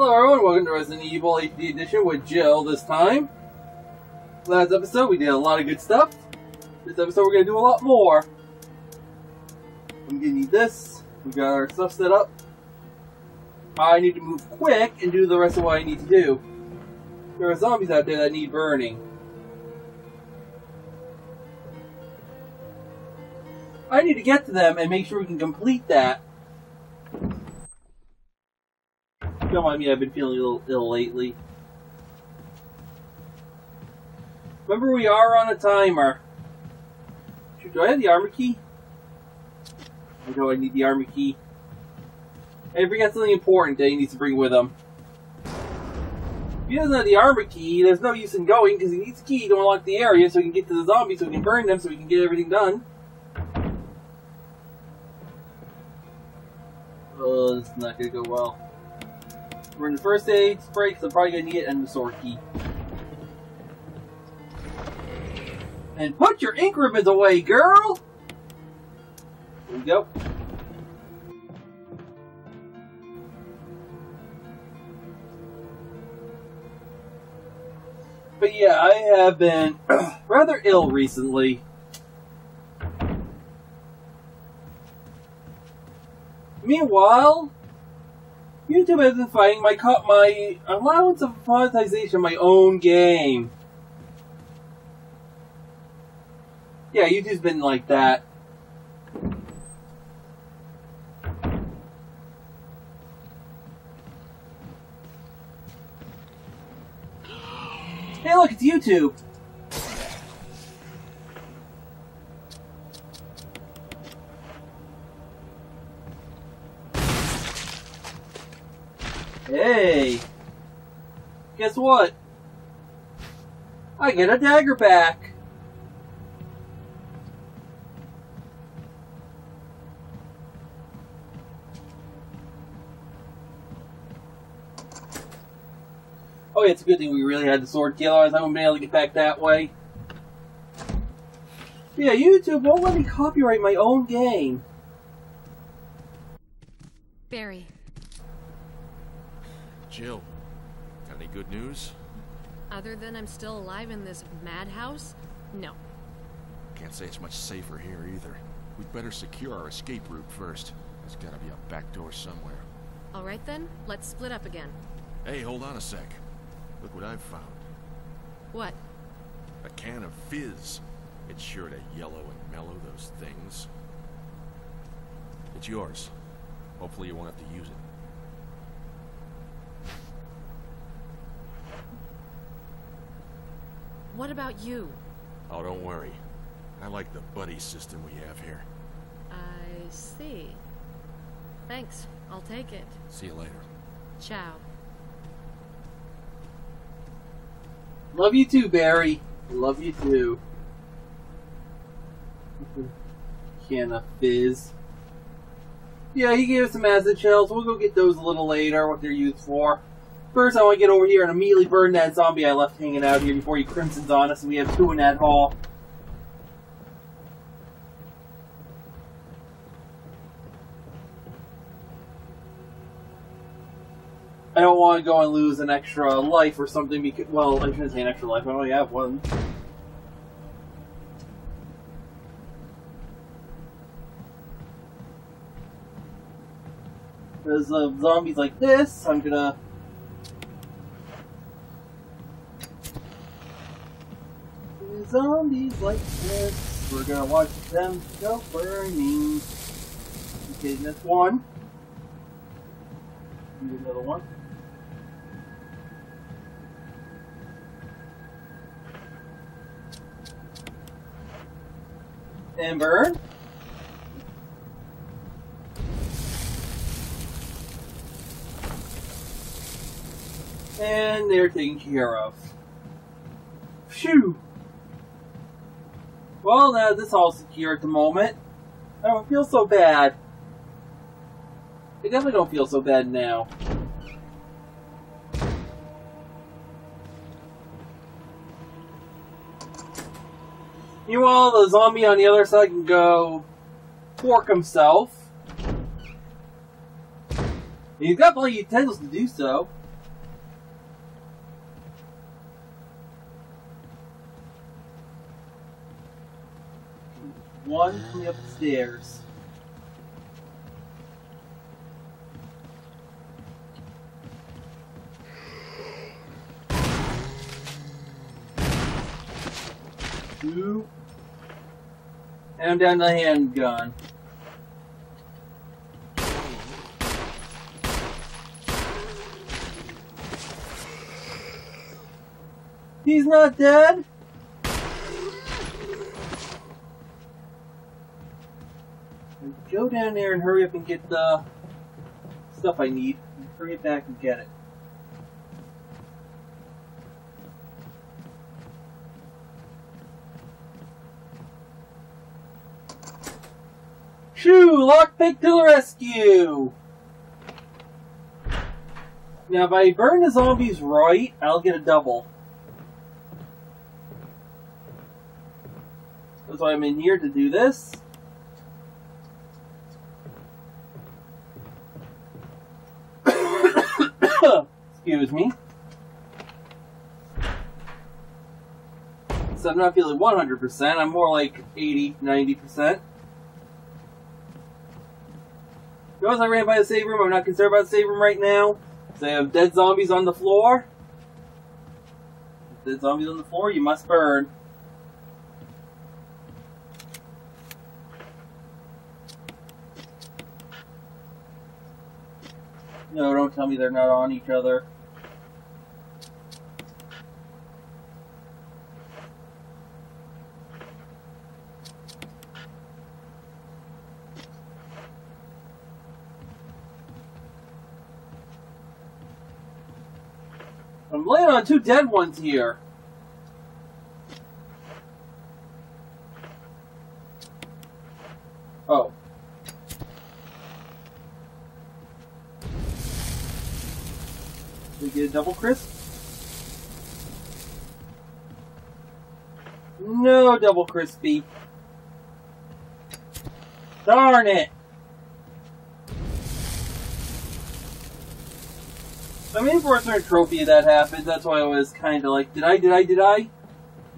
Hello everyone, welcome to Resident Evil HD Edition with Jill this time. Last episode we did a lot of good stuff. This episode we're going to do a lot more. I'm going to need this. We got our stuff set up. I need to move quick and do the rest of what I need to do. There are zombies out there that need burning. I need to get to them and make sure we can complete that. Don't mind me, I've been feeling a little ill lately. Remember, we are on a timer. Do I have the armor key? I know I need the armor key. Hey, if he got something important that he needs to bring with him. If he doesn't have the armor key, there's no use in going because he needs a key to unlock the area so he can get to the zombies so he can burn them so he can get everything done. Oh, this is not gonna go well. We're in the first aid spray because I'm probably gonna need it and the sword key. And put your ink ribbons away, girl! There we go. But yeah, I have been rather ill recently. Meanwhile, YouTube been fighting my co- my allowance of monetization my own game. Yeah, YouTube's been like that. Hey, look, it's YouTube. Hey! Guess what? I get a dagger back! Oh yeah, it's a good thing we really had the sword key, otherwise I wouldn't be able to get back that way. Yeah, YouTube won't let me copyright my own game. Barry, Jill, got any good news? other than I'm still alive in this madhouse? No. Can't say it's much safer here either. We'd better secure our escape route first. There's gotta be a back door somewhere. Alright then, let's split up again. Hey, hold on a sec. Look what I've found. What? A can of fizz. It's sure to yellow and mellow those things. It's yours. Hopefully you won't have to use it. What about you? Oh, don't worry. I like the buddy system we have here. I see. Thanks, I'll take it. See you later. Ciao. Love you too, Barry. Love you too. Can of fizz. Yeah, he gave us some acid shells. We'll go get those a little later, what they're used for. First, I want to get over here and immediately burn that zombie I left hanging out here before he crimsons on us, and we have two in that hall. I don't want to go and lose an extra life or something because, well, I shouldn't say an extra life, I only have one. Because uh, of zombies like this, I'm gonna. Zombies like this, we're gonna watch them go burning. Okay, that's one. Need another one. And burn. And they're taken care of. Phew! Well, now this all secure at the moment. I don't feel so bad. I definitely don't feel so bad now. Meanwhile, the zombie on the other side can go fork himself. He's got plenty of utensils to do so. One up the stairs. Two. And I'm down the handgun. He's not dead? Go down there and hurry up and get the stuff I need. Hurry it back and get it. Shoo! Lockpick to the rescue! Now, if I burn the zombies right, I'll get a double. That's why I'm in here to do this. Excuse me. So I'm not feeling 100%, I'm more like 80, 90%. Notice I ran by the save room, I'm not concerned about the save room right now. So I have dead zombies on the floor. Dead zombies on the floor, you must burn. No, don't tell me they're not on each other. I'm laying on two dead ones here. Oh. Did we get a double crisp? No double crispy. Darn it! I mean, for a trophy that happened, that's why I was kind of like, did I, did I, did I?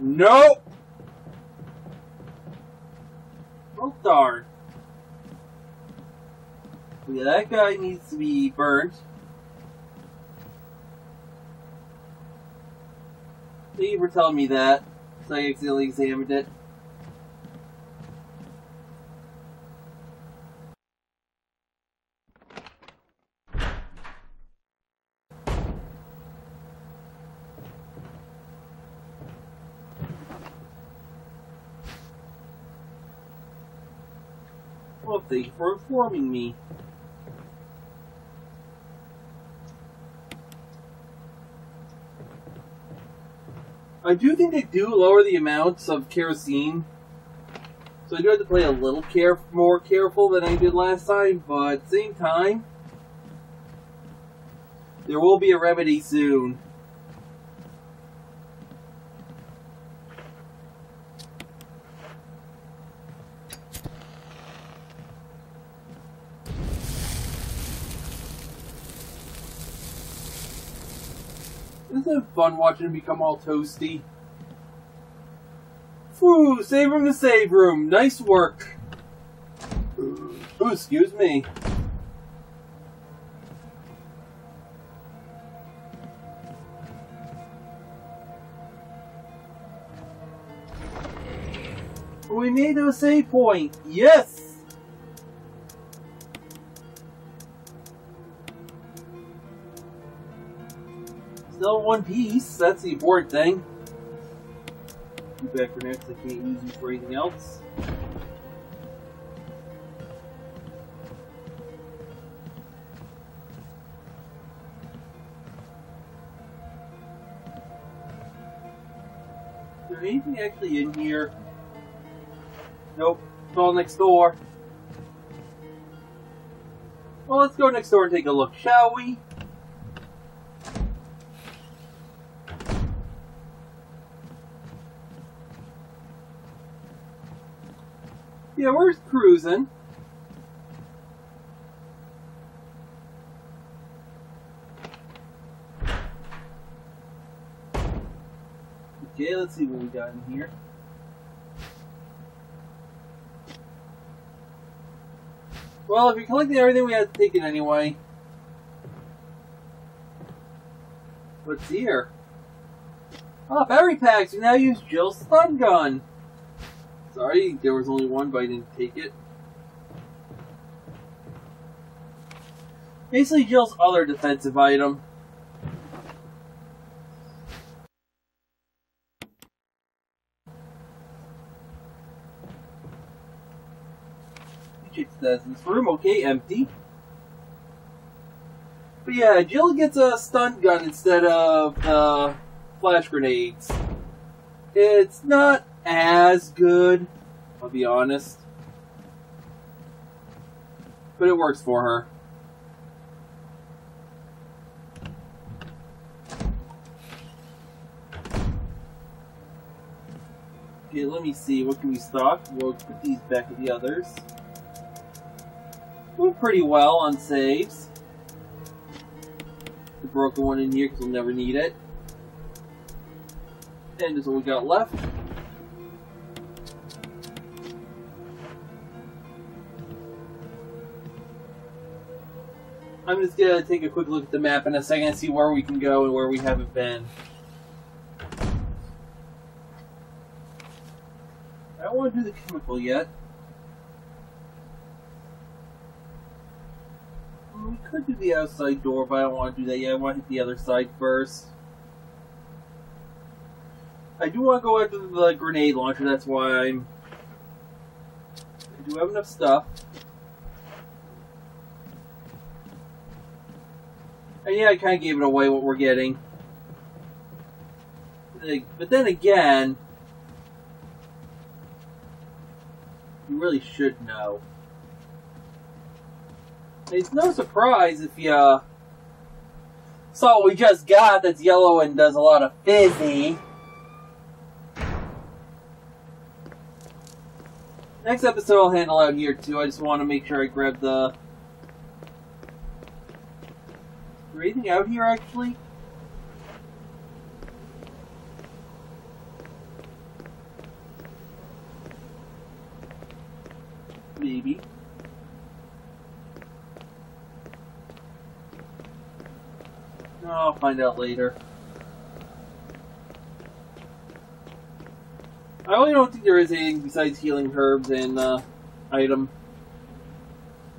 Nope! Oh, darn. Yeah, that guy needs to be burnt. Thank you for telling me that. So I accidentally examined it. Well, thank you for informing me. I do think they do lower the amounts of kerosene. So I do have to play a little care more careful than I did last time, but at the same time, there will be a remedy soon. Isn't it fun watching him become all toasty? Ooh, save room to save room. Nice work. Ooh, excuse me. We made a save point. Yes! Still one piece. That's the important thing. Be back for next. I can't use you for anything else. Is there anything actually in here? Nope. It's all next door. Well, let's go next door and take a look, shall we? Yeah, we're cruising. Okay, let's see what we got in here. Well, if you're collecting everything, we had to take it anyway. What's here? Ah, battery packs! We now use Jill's stun gun! Sorry, there was only one, but I didn't take it. Basically, Jill's other defensive item. Check this room, okay, empty. But yeah, Jill gets a stun gun instead of uh, flash grenades. It's not as good, I'll be honest. But it works for her. Okay, let me see. What can we stock? We'll put these back with the others. Doing pretty well on saves. The broken one in here because we'll never need it. This is what we got left. I'm just gonna take a quick look at the map in a second and see where we can go and where we haven't been. I don't want to do the chemical yet. We could do the outside door, but I don't want to do that yet. I want to hit the other side first. I do want to go after the grenade launcher, that's why I'm... I do have enough stuff. And yeah, I kind of gave it away what we're getting. But then again, you really should know. It's no surprise if you uh, saw what we just got that's yellow and does a lot of fizzy. Next episode I'll handle out here too. I just want to make sure I grab the... Anything out here actually? Maybe. I'll find out later. I really don't think there is anything besides healing herbs and uh, item.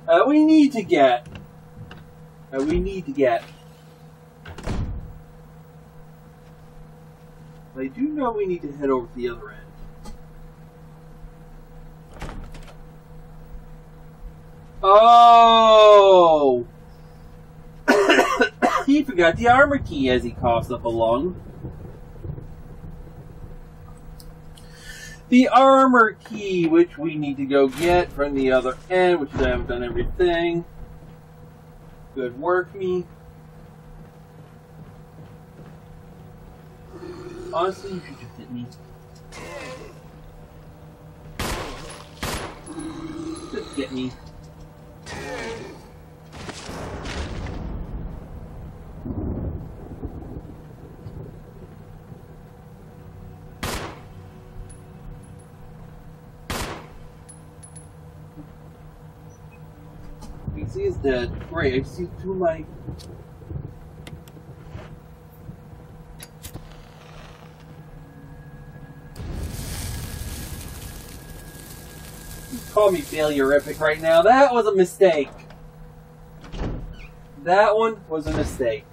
Uh, we need to get. Uh, we need to get. I do know we need to head over to the other end. Oh! he forgot the armor key as he coughs up a lung. The armor key, which we need to go get from the other end, which I haven't done everything. Good work, me. Honestly, you should just hit me. Just get me. PC is dead. Great, I two of my call me failure epic right now. That was a mistake. That one was a mistake.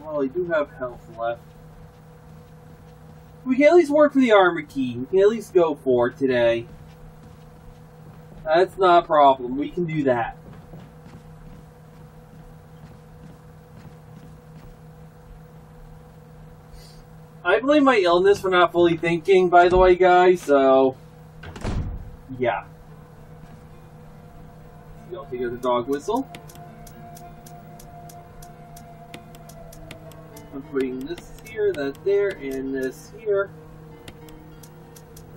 Well, I do have health left. We can at least work for the armor key. We can at least go for it today. That's not a problem. We can do that. I blame my illness for not fully thinking, by the way, guys, so... Yeah. Y'all figure the dog whistle. I'm putting this here, that there, and this here.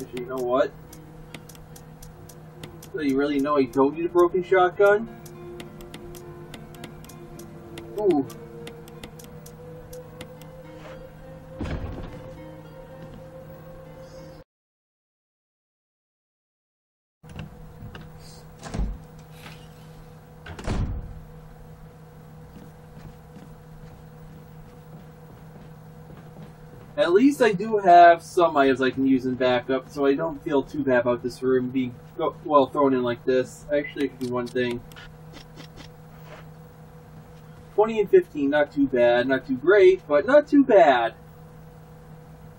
Actually, you know what? So you really know I don't need a broken shotgun? Ooh. Least I do have some items I can use in backup, so I don't feel too bad about this room being, well, thrown in like this. Actually, I can do one thing. 20 and 15, not too bad. Not too great, but not too bad.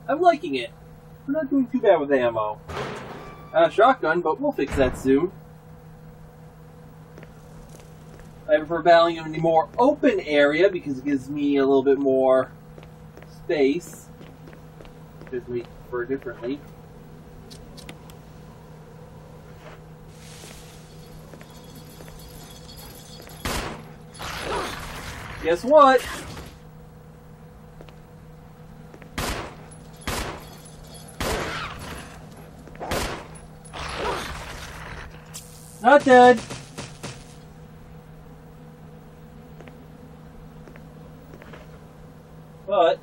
I'm liking it. We're not doing too bad with ammo. Uh, shotgun, but we'll fix that soon. I prefer battling in a more open area because it gives me a little bit more space because a different differently. Guess what? Not dead. But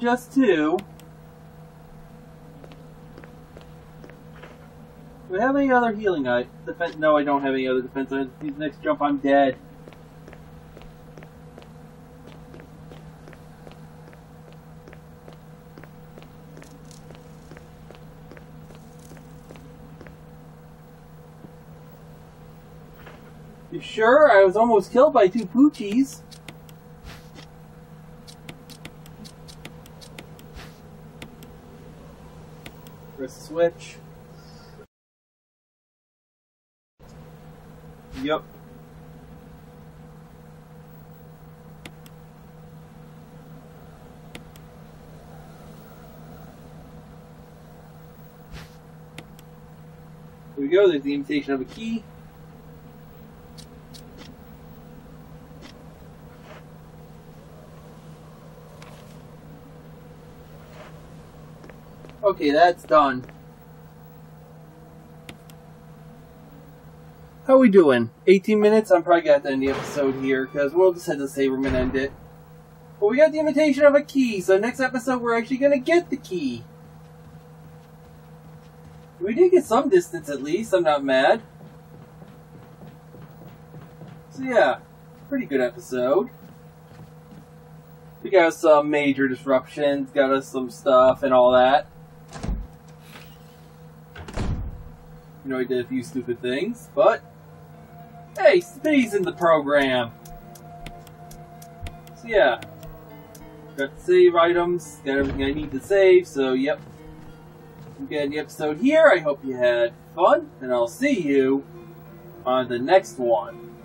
Just two? Do I have any other healing I? No, I don't have any other defense. next jump, I'm dead. You sure? I was almost killed by two poochies. Switch. Yep. Here we go, there's the imitation of a key. Okay, that's done. How we doing? 18 minutes? I'm probably gonna end the episode here, because we'll just the save room and end it. But we got the imitation of a key, so next episode we're actually gonna get the key. We did get some distance at least, I'm not mad. So yeah, pretty good episode. We got some major disruptions, got us some stuff and all that. You know, he did a few stupid things, but hey, Speed's in the program. So yeah, got save items, got everything I need to save. So yep, I'm getting the episode here. I hope you had fun, and I'll see you on the next one.